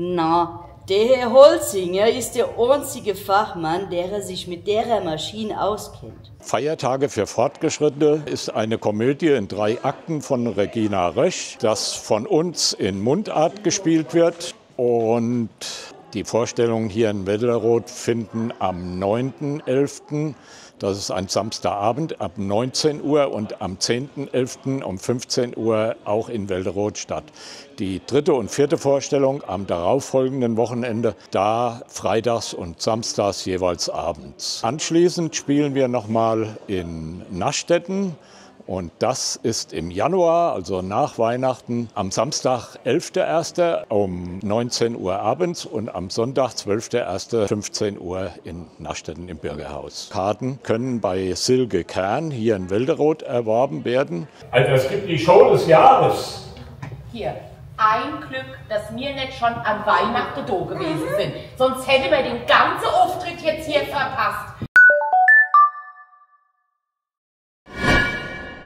Na, der Herr Holzinger ist der einzige Fachmann, der sich mit der Maschine auskennt. Feiertage für Fortgeschrittene ist eine Komödie in drei Akten von Regina Rösch, das von uns in Mundart gespielt wird. Und die Vorstellungen hier in Wedderoth finden am 9.11., das ist ein Samstagabend, ab 19 Uhr und am 10.11. um 15 Uhr auch in Wedderoth statt. Die dritte und vierte Vorstellung am darauffolgenden Wochenende, da freitags und samstags jeweils abends. Anschließend spielen wir nochmal in Naschstetten und das ist im Januar, also nach Weihnachten, am Samstag 11.01. um 19 Uhr abends und am Sonntag 12.01. 15 Uhr in Nastetten im Bürgerhaus. Karten können bei Silke Kern hier in Wilderoth erworben werden. Also es gibt die Show des Jahres. Hier, ein Glück, dass wir nicht schon an Weihnachten da gewesen sind. Sonst hätten wir den ganzen Auftritt jetzt hier verpasst.